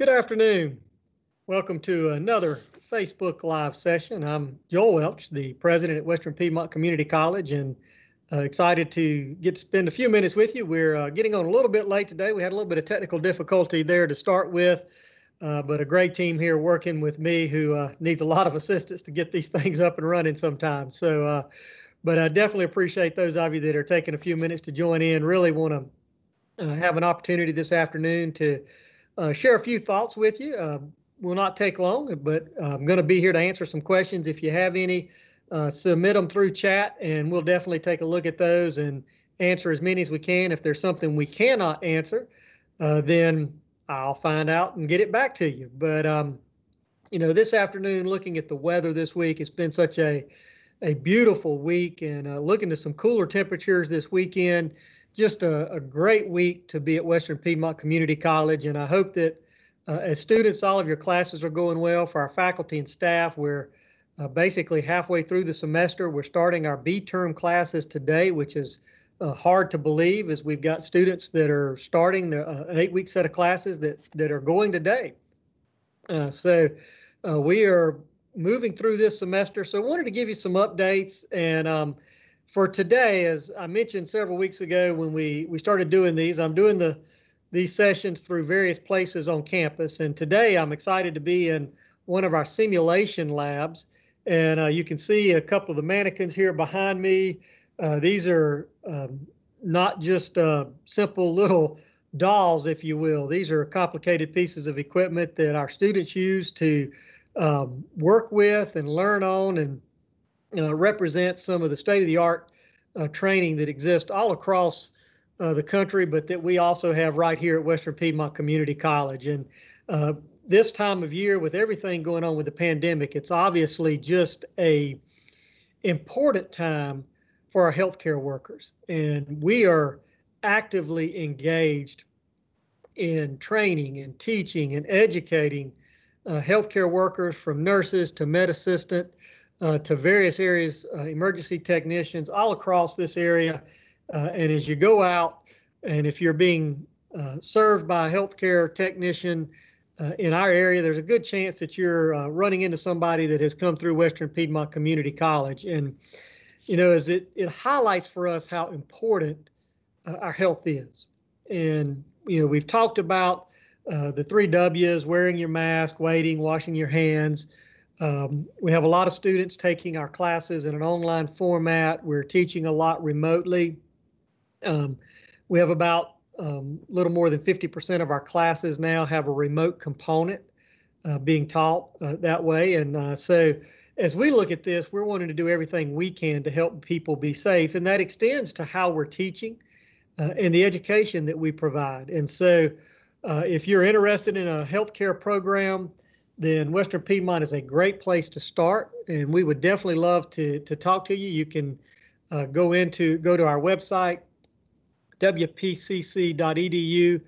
Good afternoon. Welcome to another Facebook Live session. I'm Joel Welch, the president at Western Piedmont Community College, and uh, excited to get to spend a few minutes with you. We're uh, getting on a little bit late today. We had a little bit of technical difficulty there to start with, uh, but a great team here working with me who uh, needs a lot of assistance to get these things up and running sometimes. So, uh, but I definitely appreciate those of you that are taking a few minutes to join in. Really want to uh, have an opportunity this afternoon to uh, share a few thoughts with you. Uh, will not take long, but I'm going to be here to answer some questions. If you have any, uh, submit them through chat, and we'll definitely take a look at those and answer as many as we can. If there's something we cannot answer, uh, then I'll find out and get it back to you. But um, you know, this afternoon, looking at the weather this week, it's been such a a beautiful week, and uh, looking to some cooler temperatures this weekend just a, a, great week to be at Western Piedmont Community College. And I hope that uh, as students, all of your classes are going well. For our faculty and staff, we're uh, basically halfway through the semester. We're starting our B term classes today, which is uh, hard to believe as we've got students that are starting the, uh, an eight week set of classes that, that are going today. Uh, so uh, we are moving through this semester. So I wanted to give you some updates and um, for today, as I mentioned several weeks ago when we, we started doing these, I'm doing the these sessions through various places on campus. And today I'm excited to be in one of our simulation labs. And uh, you can see a couple of the mannequins here behind me. Uh, these are um, not just uh, simple little dolls, if you will. These are complicated pieces of equipment that our students use to um, work with and learn on and uh, represents some of the state of the art uh, training that exists all across uh, the country, but that we also have right here at Western Piedmont Community College. And uh, this time of year, with everything going on with the pandemic, it's obviously just a important time for our healthcare workers, and we are actively engaged in training and teaching and educating uh, healthcare workers from nurses to med assistant uh, to various areas, uh, emergency technicians all across this area. Uh, and as you go out, and if you're being uh, served by a healthcare technician uh, in our area, there's a good chance that you're uh, running into somebody that has come through Western Piedmont Community College. And, you know, as it, it highlights for us how important our health is. And, you know, we've talked about the three W's, wearing your mask, waiting, washing your hands, um, we have a lot of students taking our classes in an online format. We're teaching a lot remotely. Um, we have about a um, little more than 50% of our classes now have a remote component uh, being taught uh, that way. And uh, so as we look at this, we're wanting to do everything we can to help people be safe. And that extends to how we're teaching uh, and the education that we provide. And so uh, if you're interested in a healthcare program, then Western Piedmont is a great place to start, and we would definitely love to to talk to you. You can uh, go into go to our website wpcc.edu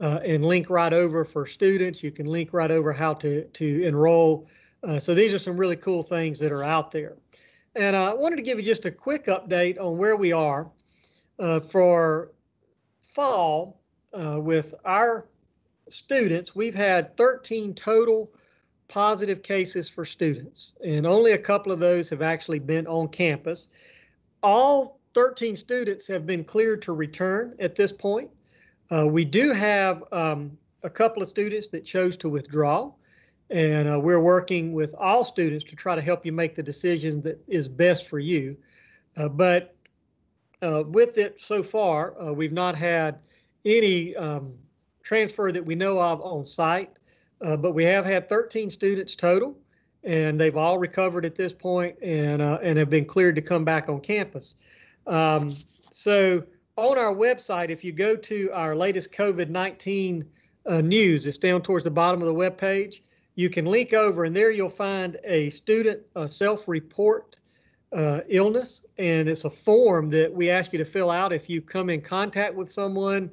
uh, and link right over for students. You can link right over how to to enroll. Uh, so these are some really cool things that are out there. And I wanted to give you just a quick update on where we are uh, for fall uh, with our students. We've had 13 total positive cases for students, and only a couple of those have actually been on campus. All 13 students have been cleared to return at this point. Uh, we do have um, a couple of students that chose to withdraw, and uh, we're working with all students to try to help you make the decision that is best for you. Uh, but uh, with it so far, uh, we've not had any um, transfer that we know of on site. Uh, but we have had 13 students total, and they've all recovered at this point and uh, and have been cleared to come back on campus. Um, so on our website, if you go to our latest COVID-19 uh, news, it's down towards the bottom of the web page. You can link over, and there you'll find a student self-report uh, illness, and it's a form that we ask you to fill out if you come in contact with someone.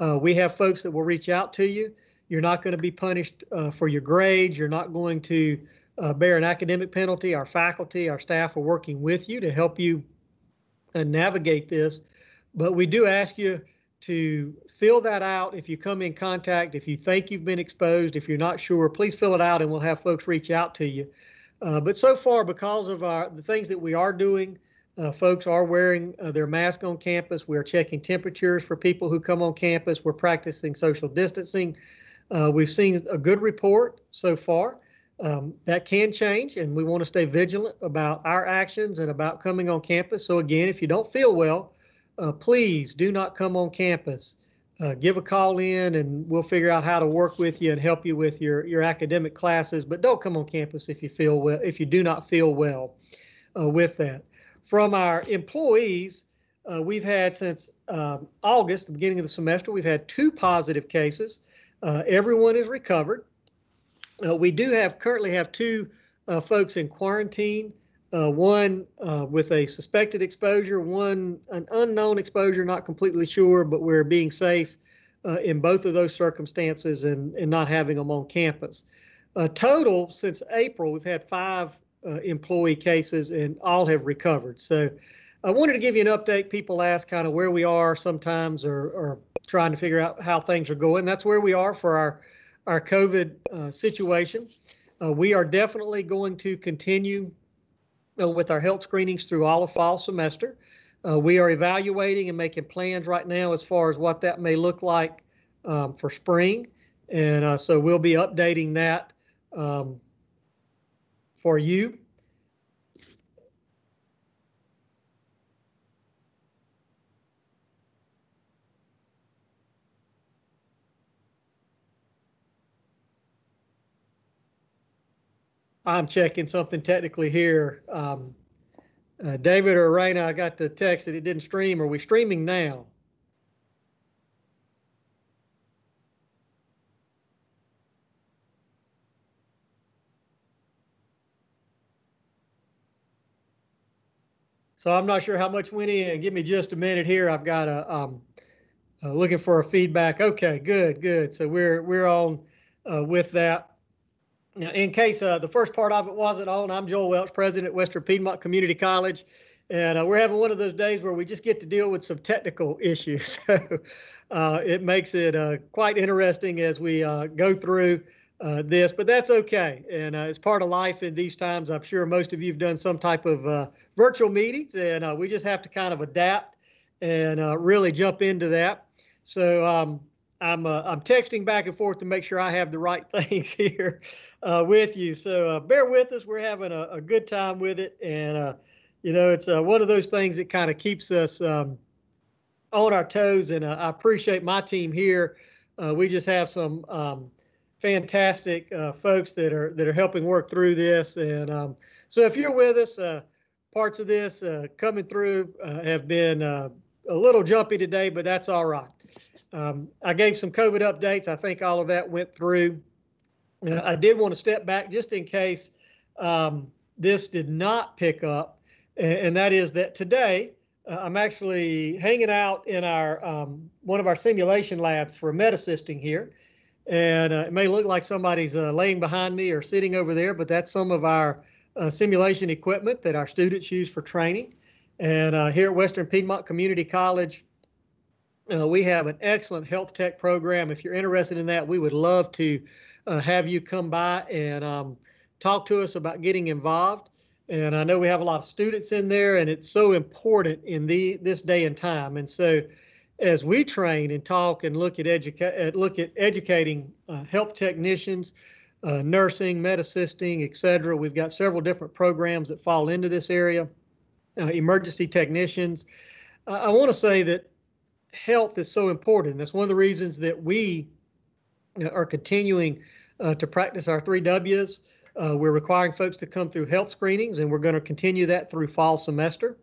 Uh, we have folks that will reach out to you. You're not going to be punished uh, for your grades. You're not going to uh, bear an academic penalty. Our faculty, our staff are working with you to help you uh, navigate this. But we do ask you to fill that out if you come in contact, if you think you've been exposed, if you're not sure, please fill it out and we'll have folks reach out to you. Uh, but so far, because of our, the things that we are doing, uh, folks are wearing uh, their mask on campus. We're checking temperatures for people who come on campus. We're practicing social distancing. Uh, we've seen a good report so far. Um, that can change, and we want to stay vigilant about our actions and about coming on campus. So, again, if you don't feel well, uh, please do not come on campus. Uh, give a call in and we'll figure out how to work with you and help you with your, your academic classes. But don't come on campus if you feel well, if you do not feel well uh, with that. From our employees, uh, we've had since um, August, the beginning of the semester, we've had two positive cases. Uh, everyone is recovered. Uh, we do have currently have two uh, folks in quarantine uh, one uh, with a suspected exposure, one an unknown exposure, not completely sure, but we're being safe uh, in both of those circumstances and, and not having them on campus. Total, since April, we've had five employee cases and all have recovered. So I wanted to give you an update. People ask kind of where we are sometimes or, or trying to figure out how things are going. That's where we are for our, our COVID uh, situation. we are definitely going to continue uh, with our health screenings through all of fall semester. Uh, we are evaluating and making plans right now as far as what that may look like um, for spring. And uh, so we'll be updating that um, for you. I'm checking something technically here. Um, uh, David or Raina, I got the text that it didn't stream. Are we streaming now? So I'm not sure how much went in. Give me just a minute here. I've got a um, uh, looking for a feedback. Okay, good, good. So we're we're on uh, with that. In case uh, the first part of it wasn't on, I'm Joel Welch, president at Western Piedmont Community College. And uh, we're having one of those days where we just get to deal with some technical issues. So uh, it makes it uh, quite interesting as we uh, go through uh, this, but that's okay. And it's part of life in these times. I'm sure most of you have done some type of virtual meetings, and we just have to kind of adapt and really jump into that. So um, I'm I'm texting back and forth to make sure I have the right things here uh, with you. So uh, bear with us. We're having a, a good time with it. And, uh, you know, it's uh, one of those things that kind of keeps us um, on our toes. And uh, I appreciate my team here. Uh, we just have some um, fantastic folks that are that are helping work through this. And um, so if you're with us, parts of this coming through have been a little jumpy today, but that's all right. Um, I gave some COVID updates. I think all of that went through. Uh, I did want to step back just in case um, this did not pick up, and, and that is that today uh, I'm actually hanging out in our um, one of our simulation labs for med assisting here, and uh, it may look like somebody's uh, laying behind me or sitting over there, but that's some of our uh, simulation equipment that our students use for training. And uh, here at Western Piedmont Community College, we have an excellent health tech program. If you're interested in that, we would love to uh, have you come by and um, talk to us about getting involved. And I know we have a lot of students in there, and it's so important in the this day and time. And so, as we train and talk and look at educate look at educating uh, health technicians, uh, nursing, med assisting, et cetera, we've got several different programs that fall into this area. Uh, emergency technicians. I want to say that health is so important. That's one of the reasons that we are continuing uh, to practice our three W's. Uh, we're requiring folks to come through health screenings, and we're going to continue that through fall semester.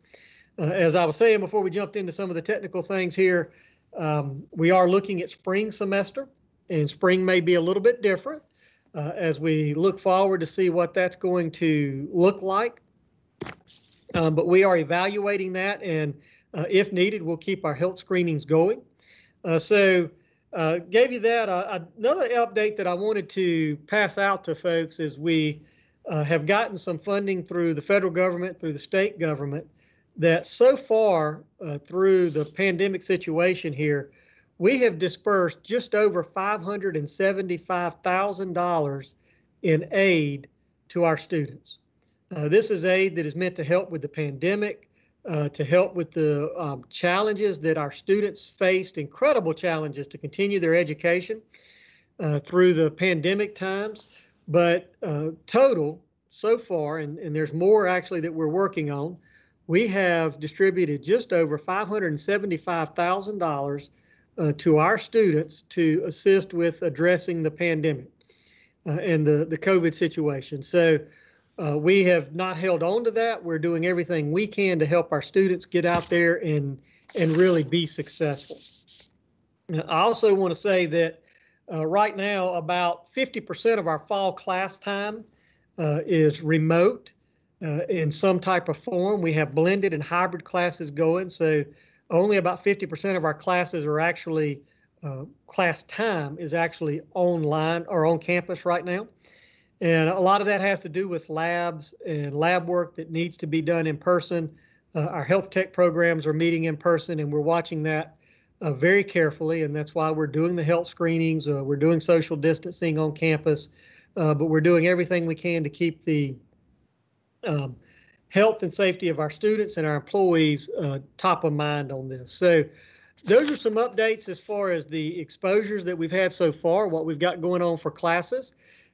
Uh, as I was saying before we jumped into some of the technical things here, um, we are looking at spring semester, and spring may be a little bit different uh, as we look forward to see what that's going to look like. Um, but we are evaluating that, and if needed, we'll keep our health screenings going. so uh, gave you that. Uh, another update that I wanted to pass out to folks is we uh, have gotten some funding through the federal government, through the state government, that so far uh, through the pandemic situation here, we have dispersed just over $575,000 in aid to our students. Uh, this is aid that is meant to help with the pandemic, uh, to help with the um, challenges that our students faced, incredible challenges to continue their education uh, through the pandemic times. But uh, total so far, and, and there's more actually that we're working on, we have distributed just over $575,000 uh, to our students to assist with addressing the pandemic uh, and the, the COVID situation. So uh, we have not held on to that. We're doing everything we can to help our students get out there and and really be successful. I also want to say that uh, right now about 50% of our fall class time uh, is remote uh, in some type of form. We have blended and hybrid classes going, so only about 50% of our classes are actually uh, class time is actually online or on campus right now. And a lot of that has to do with labs and lab work that needs to be done in person. Uh, our health tech programs are meeting in person, and we're watching that uh, very carefully. And that's why we're doing the health screenings. Uh, we're doing social distancing on campus, uh, but we're doing everything we can to keep the um, health and safety of our students and our employees uh, top of mind on this. So those are some updates as far as the exposures that we've had so far, what we've got going on for classes.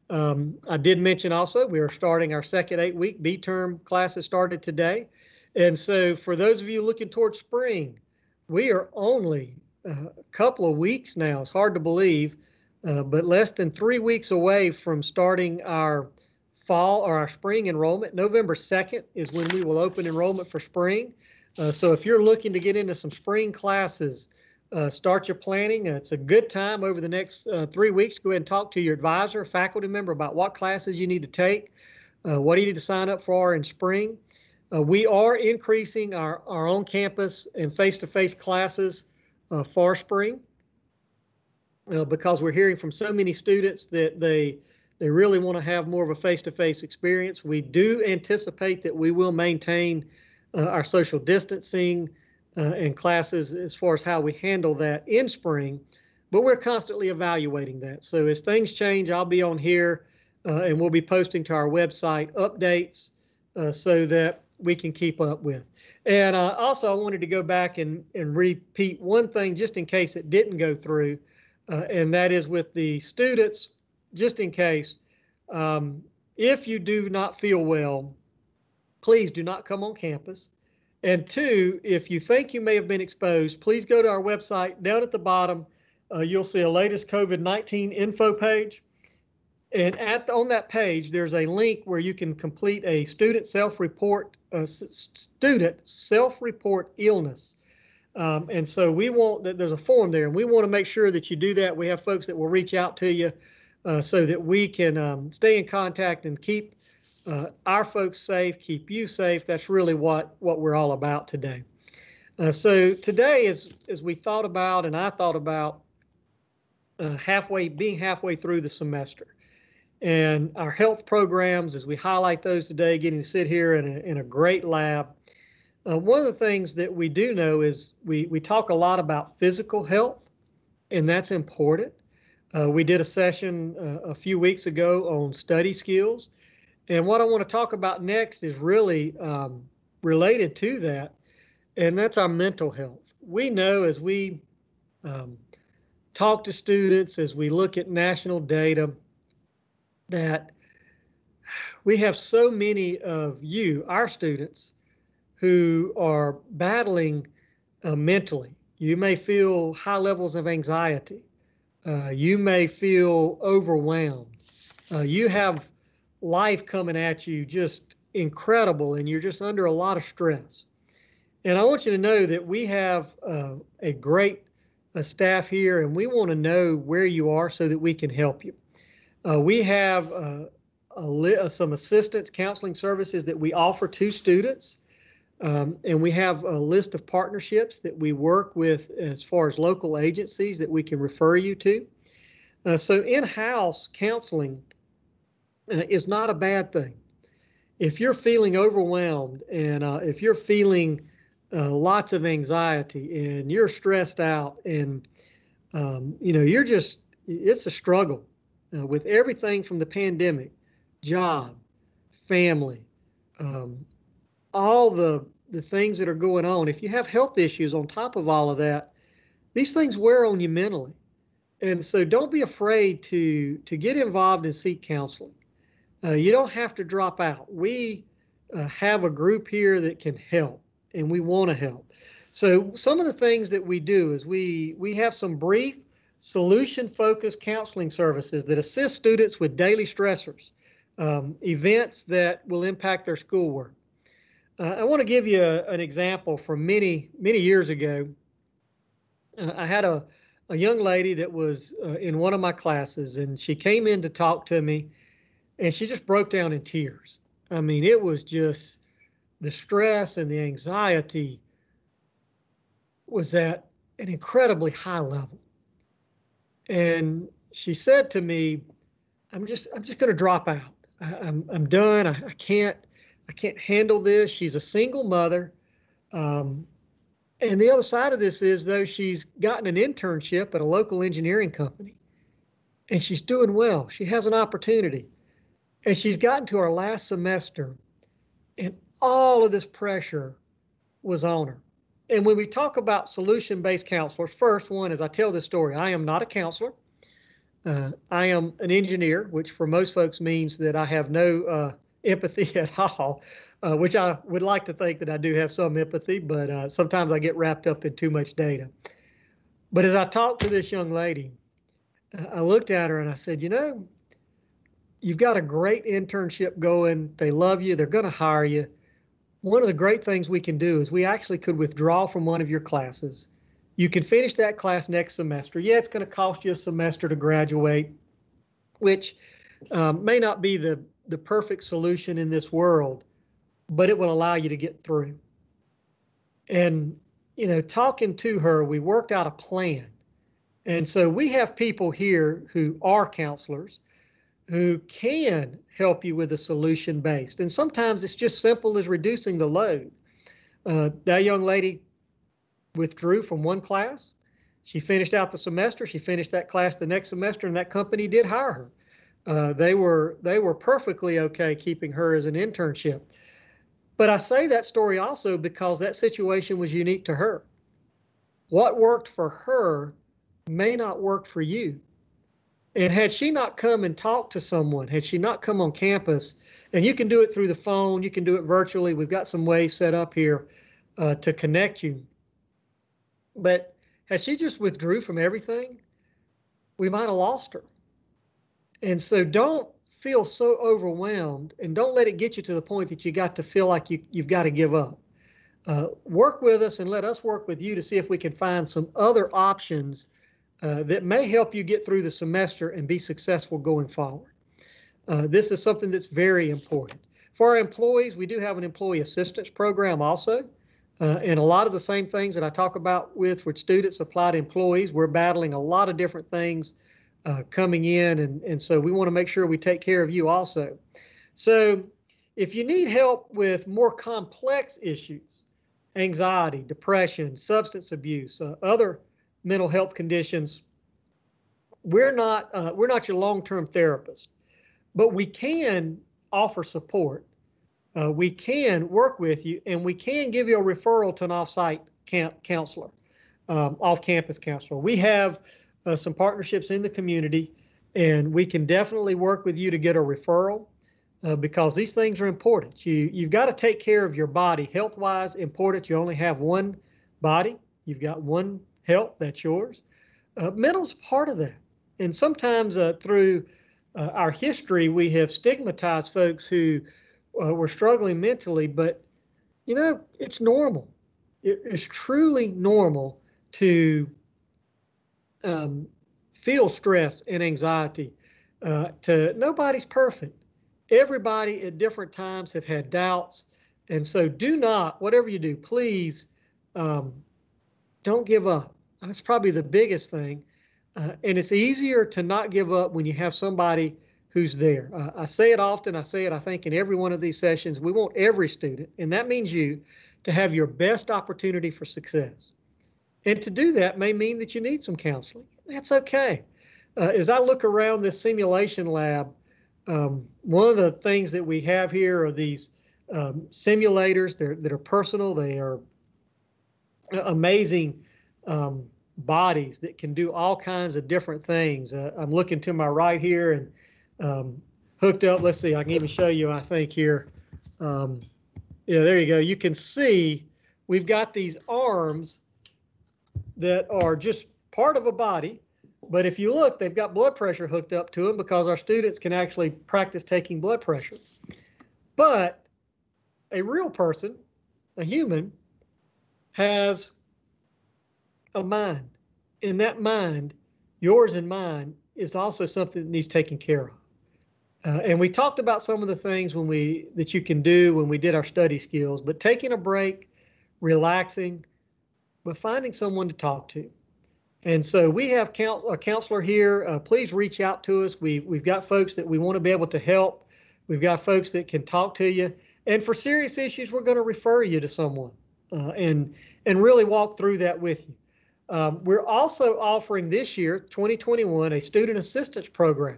Um, I did mention also we are starting our second eight week B term classes started today. And so for those of you looking towards spring, we are only a couple of weeks now. It's hard to believe, uh, but less than three weeks away from starting our fall or our spring enrollment. November 2nd is when we will open enrollment for spring. Uh, so if you're looking to get into some spring classes, uh, start your planning. Uh, it's a good time over the next uh, three weeks to go ahead and talk to your advisor, faculty member about what classes you need to take, uh, what do you need to sign up for in spring. Uh, we are increasing our, our on campus and face to face classes uh, for spring because we're hearing from so many students that they they really want to have more of a face to face experience. We do anticipate that we will maintain our social distancing uh, and classes as far as how we handle that in spring, but we're constantly evaluating that. So as things change, I'll be on here uh, and we'll be posting to our website updates uh, so that we can keep up with. And uh, also, I wanted to go back and, and repeat one thing just in case it didn't go through, uh, and that is with the students, just in case. Um, if you do not feel well, please do not come on campus. And two, if you think you may have been exposed, please go to our website. Down at the bottom, uh, you'll see a latest COVID 19 info page. And at on that page, there's a link where you can complete a student self-report, uh, student self-report illness. Um, and so we want that there's a form there, and we want to make sure that you do that. We have folks that will reach out to you uh, so that we can um, stay in contact and keep uh, our folks safe, keep you safe. That's really what what we're all about today. Uh, so today, as as we thought about, and I thought about uh, halfway being halfway through the semester, and our health programs, as we highlight those today, getting to sit here in a, in a great lab. Uh, one of the things that we do know is we we talk a lot about physical health, and that's important. Uh, we did a session uh, a few weeks ago on study skills and what I want to talk about next is really um, related to that, and that's our mental health. We know as we um, talk to students, as we look at national data, that we have so many of you, our students, who are battling uh, mentally. You may feel high levels of anxiety. Uh, you may feel overwhelmed. Uh, you have life coming at you just incredible and you're just under a lot of stress. And I want you to know that we have uh, a great uh, staff here and we want to know where you are so that we can help you. Uh, we have uh, li- uh, some assistance counseling services that we offer to students. Um, and we have a list of partnerships that we work with as far as local agencies that we can refer you to. Uh, so in-house counseling uh, is not a bad thing. If you're feeling overwhelmed and uh, if you're feeling uh, lots of anxiety and you're stressed out and Um, you know, you're just, it's a struggle uh, with everything from the pandemic, job, family, um, all the the things that are going on. If you have health issues on top of all of that, these things wear on you mentally. And so don't be afraid to to get involved and seek counseling. Uh, you don't have to drop out. We uh, have a group here that can help, and we want to help. So some of the things that we do is we we have some brief solution-focused counseling services that assist students with daily stressors, um, events that will impact their schoolwork. Uh, I want to give you a, an example from many many years ago. Uh, I had a a young lady that was uh, in one of my classes, and she came in to talk to me, and she just broke down in tears. I mean, it was just the stress and the anxiety was at an incredibly high level. And she said to me, I'm just I'm just going to drop out. I, am I'm, I'm done. I, I, can't I can't handle this. She's a single mother. Um, and the other side of this is though she's gotten an internship at a local engineering company and she's doing well. She has an opportunity. And she's gotten to her last semester and all of this pressure was on her. And when we talk about solution based counselors, first one is I tell this story I am not a counselor. Uh, I am an engineer, which for most folks means that I have no uh, empathy at all, uh, which I would like to think that I do have some empathy, but uh, sometimes I get wrapped up in too much data. But as I talked to this young lady, uh, I looked at her and I said, You know, you've got a great internship going. They love you, they're going to hire you one of the great things we can do is we actually could withdraw from one of your classes. You can finish that class next semester. Yeah, it's going to cost you a semester to graduate, which um, may not be the, the perfect solution in this world, but it will allow you to get through. And, you know, talking to her, we worked out a plan. And so we have people here who are counselors who can help you with a solution based. And sometimes it's just simple as reducing the load. Uh, that young lady withdrew from one class. She finished out the semester. She finished that class the next semester, and that company did hire her. Uh, they were they were perfectly okay keeping her as an internship. But I say that story also because that situation was unique to her. What worked for her may not work for you. And had she not come and talked to someone, had she not come on campus, and you can do it through the phone, you can do it virtually. We've got some ways set up here uh, to connect you. But had she just withdrew from everything, we might have lost her. And so don't feel so overwhelmed and don't let it get you to the point that you got to feel like you, you've got to give up. Uh, work with us and let us work with you to see if we can find some other options uh, that may help you get through the semester and be successful going forward. Uh, this is something that's very important. For our employees, we do have an employee assistance program also. Uh, and a lot of the same things that I talk about with with students apply to employees. We're battling a lot of different things uh, coming in, and, and so we want to make sure we take care of you also. So if you need help with more complex issues, anxiety, depression, substance abuse, uh, other mental health conditions, we're not uh, we're not your long-term therapist, but we can offer support. Uh, we can work with you, and we can give you a referral to an off-site camp counselor, um, off-campus counselor. We have uh, some partnerships in the community, and we can definitely work with you to get a referral. Uh, because these things are important. You you've got to take care of your body health wise. Important. You only have one body. You've got one health, that's yours. Uh, mental's part of that. And sometimes uh, through uh, our history, we have stigmatized folks who uh, were struggling mentally, but you know, it's normal. It is truly normal to um, feel stress and anxiety. Uh, to nobody's perfect. Everybody at different times have had doubts, and so do not, whatever you do, please um, don't give up. That's probably the biggest thing. Uh, and it's easier to not give up when you have somebody who's there. Uh, I say it often. I say it, I think, in every one of these sessions. We want every student, and that means you, to have your best opportunity for success. And to do that may mean that you need some counseling. That's okay. Uh, as I look around this simulation lab, um, one of the things that we have here are these um, simulators that are personal. They are amazing um, bodies that can do all kinds of different things. Uh, I'm looking to my right here and um, hooked up. Let's see, I can even show you, I think, here. Um, yeah, there you go. You can see we've got these arms that are just part of a body. But if you look, they've got blood pressure hooked up to them because our students can actually practice taking blood pressure. But a real person, a human, has a mind. And that mind, yours and mine, is also something that needs taken care of. Uh, and we talked about some of the things when we that you can do when we did our study skills, but taking a break, relaxing, but finding someone to talk to. And so we have count, a counselor here. Uh, please reach out to us. We, we've got folks that we want to be able to help. We've got folks that can talk to you. And for serious issues, we're going to refer you to someone uh, and and really walk through that with you. Um, we're also offering this year, 2021, a student assistance program.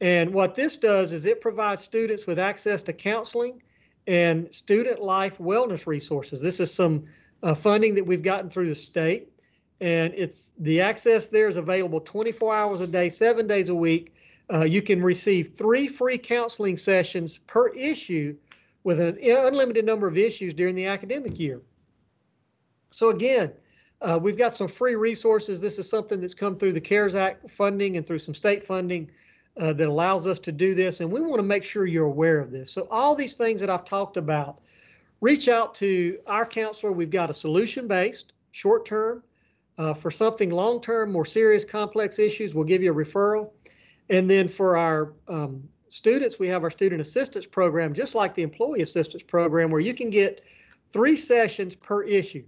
And what this does is it provides students with access to counseling and student life wellness resources. This is some uh, funding that we've gotten through the state. And it's the access there is available 24 hours a day, seven days a week. Uh, you can receive three free counseling sessions per issue with an unlimited number of issues during the academic year. So again, uh, we've got some free resources. This is something that's come through the CARES Act funding and through some state funding uh, that allows us to do this. And we want to make sure you're aware of this. So all these things that I've talked about, reach out to our counselor. We've got a solution-based, short-term. Uh, for something long-term, more serious, complex issues, we'll give you a referral. And then for our um, students, we have our student assistance program, just like the employee assistance program, where you can get three sessions per issue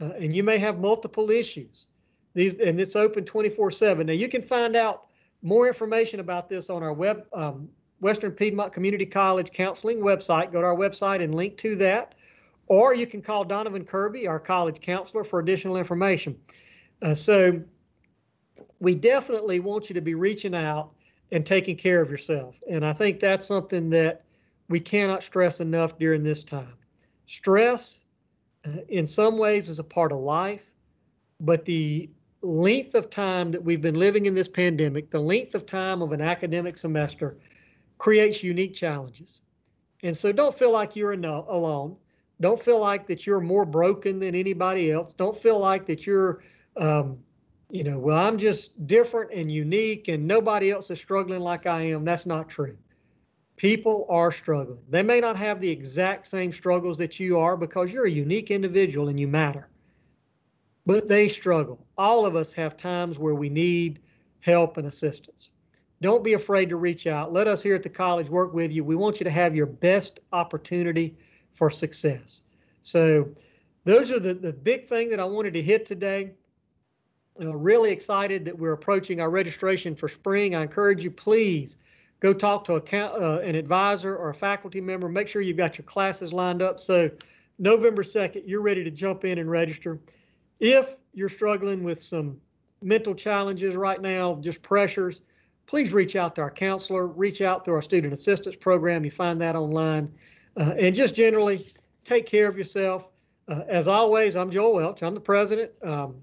uh, and you may have multiple issues. These and it's open 24/7. Now you can find out more information about this on our web um, Western Piedmont Community College counseling website. Go to our website and link to that, or you can call Donovan Kirby, our college counselor, for additional information. Uh, so we definitely want you to be reaching out and taking care of yourself, and I think that's something that we cannot stress enough during this time. Stress in some ways is a part of life, but the length of time that we've been living in this pandemic, the length of time of an academic semester creates unique challenges. And so don't feel like you're alone. Don't feel like that you're more broken than anybody else. Don't feel like that you're, um, you know, well, I'm just different and unique and nobody else is struggling like I am. That's not true. People are struggling. They may not have the exact same struggles that you are because you're a unique individual and you matter. But they struggle. All of us have times where we need help and assistance. Don't be afraid to reach out. Let us here at the college work with you. We want you to have your best opportunity for success. So, those are the, the big thing that I wanted to hit today. Uh, really excited that we're approaching our registration for spring. I encourage you, please go talk to a, uh, an advisor or a faculty member. Make sure you've got your classes lined up. So November 2nd, you're ready to jump in and register. If you're struggling with some mental challenges right now, just pressures, please reach out to our counselor, reach out through our student assistance program. You find that online. Uh, and just generally take care of yourself. Uh, as always, I'm Joel Welch. I'm the president. Um,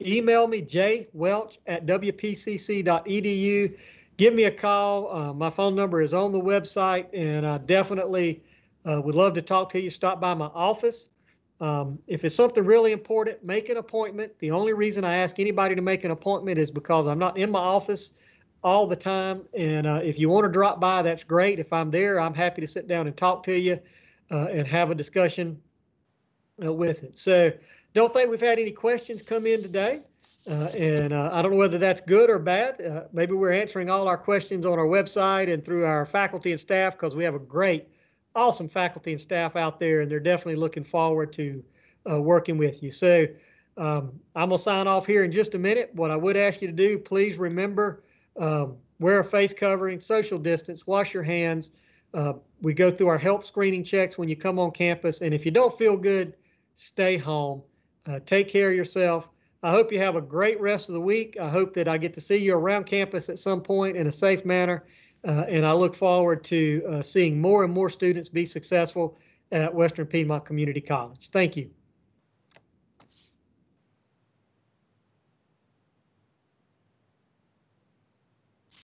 email me, jwelch at wpcc.edu give me a call. Uh, my phone number is on the website, and I definitely uh, would love to talk to you. Stop by my office. Um, if it's something really important, make an appointment. The only reason I ask anybody to make an appointment is because I'm not in my office all the time. And uh, if you want to drop by, that's great. If I'm there, I'm happy to sit down and talk to you uh, and have a discussion uh, with it. So don't think we've had any questions come in today. Uh, and uh, I don't know whether that's good or bad. Uh, maybe we're answering all our questions on our website and through our faculty and staff because we have a great, awesome faculty and staff out there, and they're definitely looking forward to uh, working with you. So um, I'm going to sign off here in just a minute. What I would ask you to do, please remember um, wear a face covering, social distance, wash your hands. Uh, we go through our health screening checks when you come on campus. And if you don't feel good, stay home. Uh, take care of yourself I hope you have a great rest of the week. I hope that I get to see you around campus at some point in a safe manner. Uh, and I look forward to uh, seeing more and more students be successful at Western Piedmont Community College. Thank you.